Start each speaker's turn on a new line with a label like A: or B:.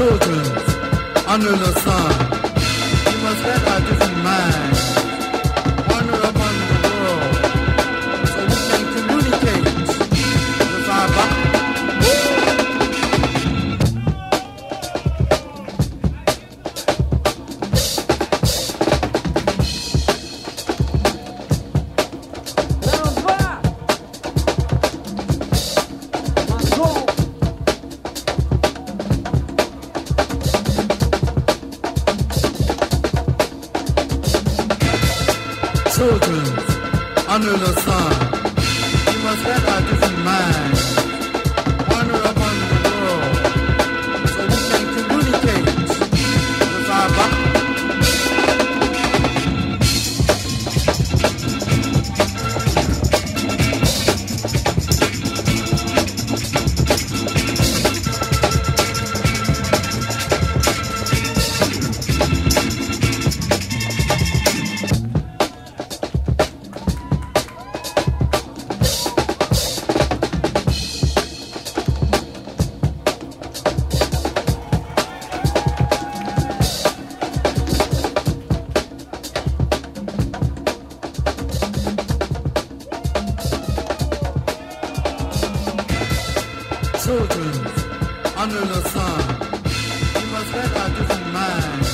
A: children under the sun. children under the sun. You must have a different mind. under the sun. You must have a different minds.